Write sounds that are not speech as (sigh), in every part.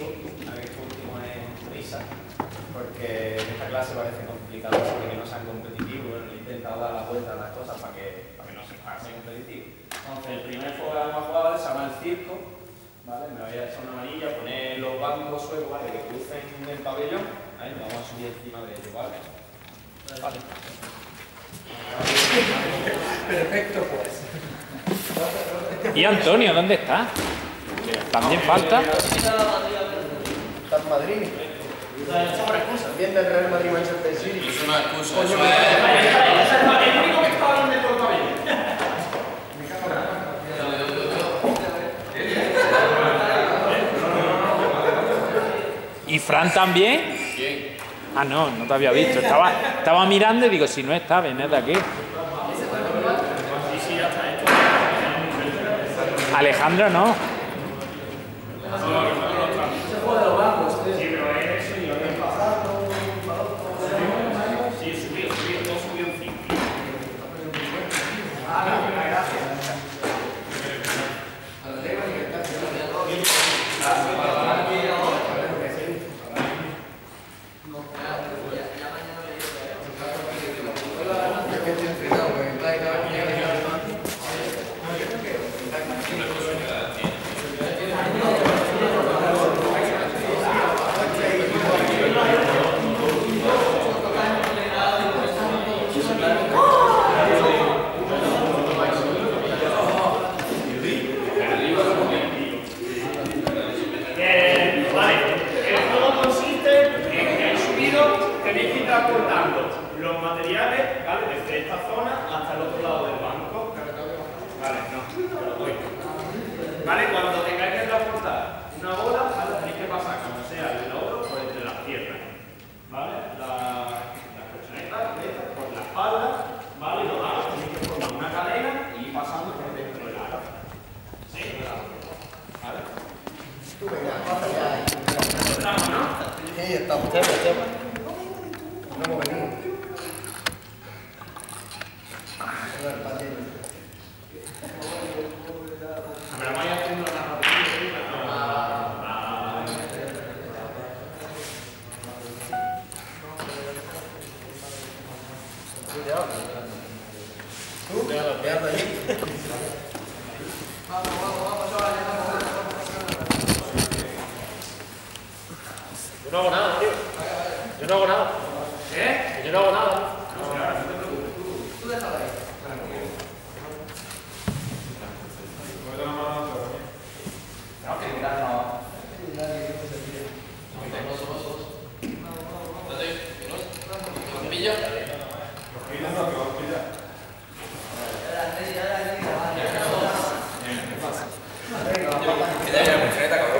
a este último es risa, porque en esta clase parece complicado porque no sean competitivos, bueno, he intentado dar la vuelta a las cosas para que, para que no se pase competitivo. Entonces, el primer juego que vamos a jugar se llama el circo, ¿vale? Me voy a echar una amarilla, poner los bancos suecos, ¿vale? Que crucen el pabellón, ahí nos vamos a subir encima de ellos, ¿vale? Vale. Perfecto, pues. ¿Y Antonio, dónde está? También falta. Está en Madrid. Viendo el Real Madrid Manchester City. Es una excusa, Coño, eso es... El único que estaba hablando de todo el pabellón. ¿Y Fran también? ¿Quién? Ah, no, no te había visto. Estaba, estaba mirando y digo, si no está, ven de aquí. Alejandro no. Sí, subido, subido, todo subido en cinco. Es que estoy entrenado, porque en plan, cada vez que llega, llega más. Eh, vale, el juego consiste en que el subido tenéis que ir transportando los materiales ¿vale? desde esta zona hasta el otro lado del banco. Vale, no, te lo doy. Vale, cuando tengáis que transportar una bola, pasar, como sea el logro, por entre las piernas. ¿Vale? La- las colchonetas, estas, por la espalda, ¿vale? Y los aros tenéis que formar una cadena y ir pasando por dentro del aro. ¿Sí? ¿Vale? Tú, venga, pasa ya. Estamos, ¿no? Sí, estamos. No hemos venido. A ver, Patino. Pero vaya haciendo la narrativa. Cuidado. ¿Tú? Quédate ahí. Yo no hago nada, tío. Yo no hago nada. ¿Eh? Yo no hago nada. ¿Pilla? Queda ya la mujereta, cabrón. Claro,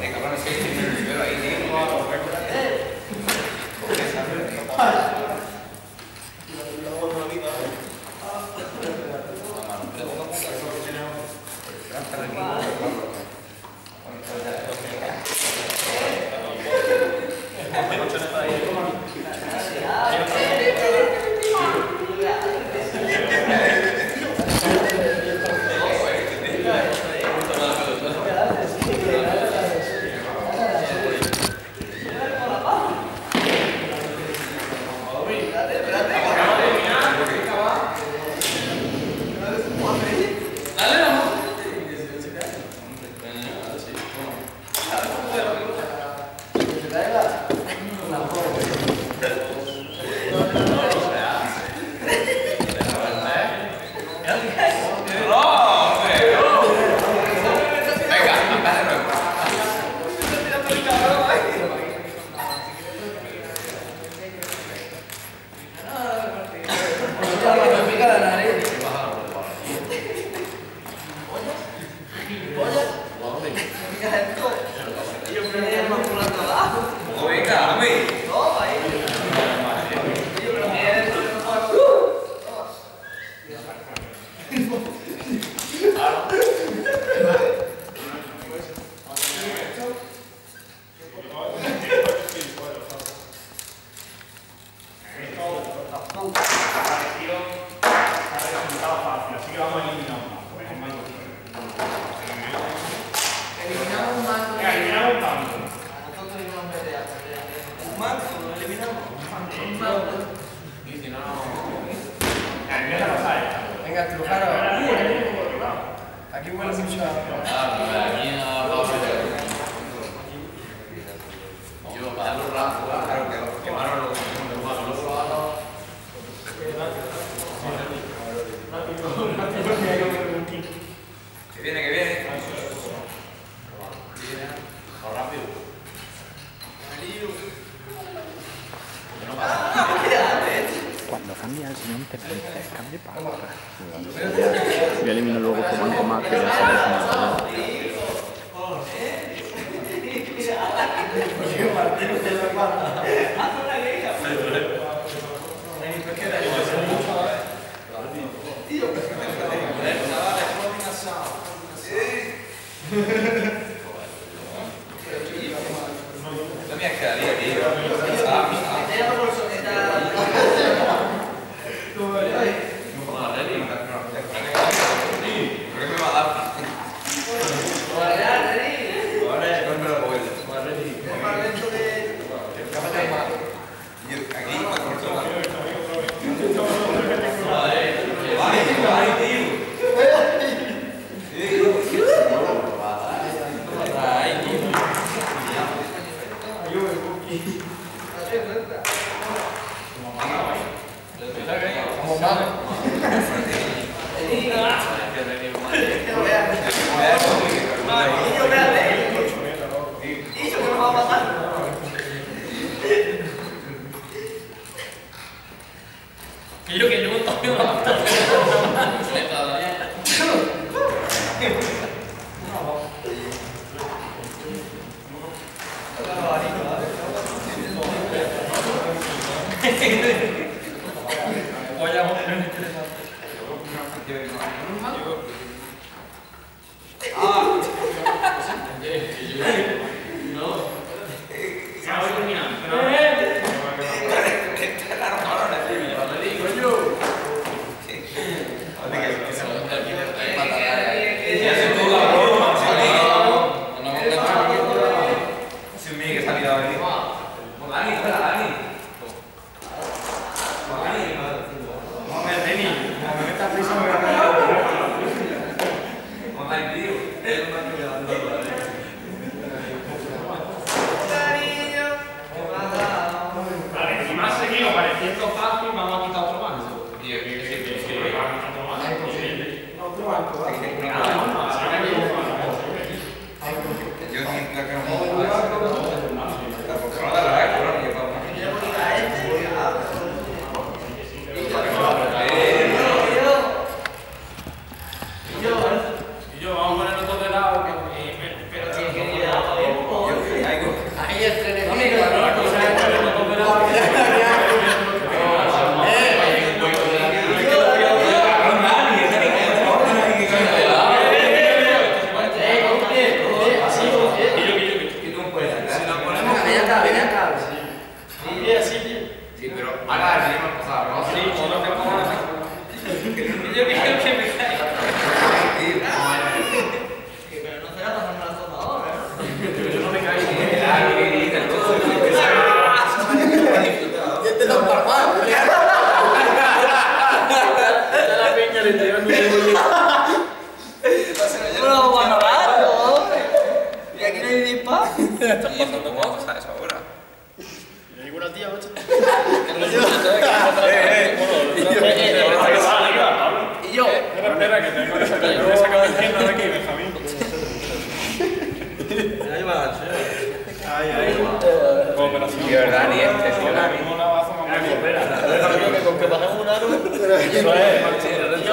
Agora não sei Oh, venga, dame. Parecido al resultado fácil, así que vamos a eliminar un banco. Venga, un banco. Eliminamos un manto. Venga, eliminamos un banco. Un manto, lo eliminamos. Venga, empieza a pasar. Venga, Trujaro. Aquí huele mucho a... Claro, que lo quemaron los Que viene, que viene. Cuando cambia el señor te dice, cambie para otra. Yo elimino luego tu banco más que ya sabes una La mia carriera, io. Ah, ah. Perché mi va da Non me lo voglio. Io aquí ma corto la. Vai, vai, Dio. Como malo. Yo que no estoy Se la peña le. No lo vamos a grabar, hombre. Y aquí no hay cosas, ¿sabes? Ahora. Ninguna tía, macho. (laughs) (laughs) (laughs) Y yo. Espera, espera, que tengo que sacar. Voy a sacar el tienda de aquí, Benjamín. Ay, ay. Cooperación. De verdad, ni este, sí, Hola, ni- mismo baza, mamá. Con que pasemos un aro. Eso es.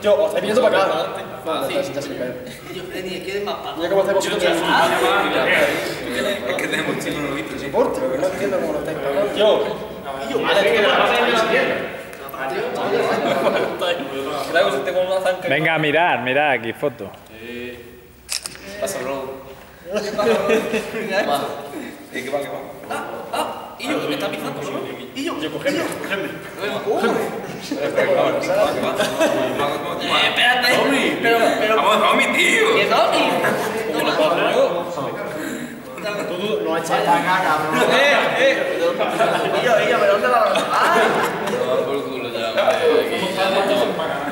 Yo, o estáis viniendo para acá. Yo, Reni, ¿qué es más para? Mira cómo estáis vosotros. Es que tenemos no visto, entiendo cómo lo estáis pagando. Yo. Que la pasa en la zanca. Venga, a mirar, mirar aquí, foto. Pasa, bro. (laughs) ¿Y qué va, qué va? Ah, ah, y yo, me está pisando, ¿no? Yo, cogerme, cogerme. Eh, espérate. Pero, pero, Vamos, vamos, mi tío. ¿qué Domi? ¿Cómo lo puedo hacer yo? Tú, no echáis la caca, bro. Eh, eh. Yo, pero ¿dónde la vas a No, por culo ya, ya.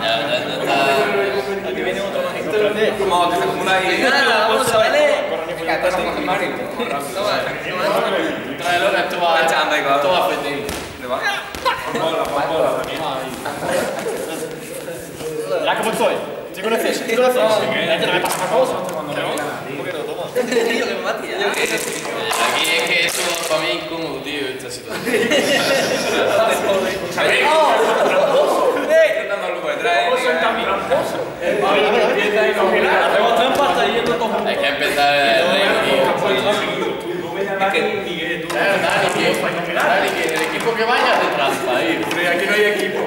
Ya, ya. Aquí viene otro mágico. Como que se acumula ahí. Nada, vamos a ver. Venga, estás con Mario. Tráelo que esto va Echando ahí, Esto va a fetir. ¿Te va? Mira cómo estoy. Estoy con exceso, estoy con exceso. Este no me pasa cosa. Y yo, que me mate ya. Aquí es que esto para mí es incómodo, tío, esta situación. Hay que empezar. Dani, que, equipo que vaya de trampa ahí. Aquí no hay equipo.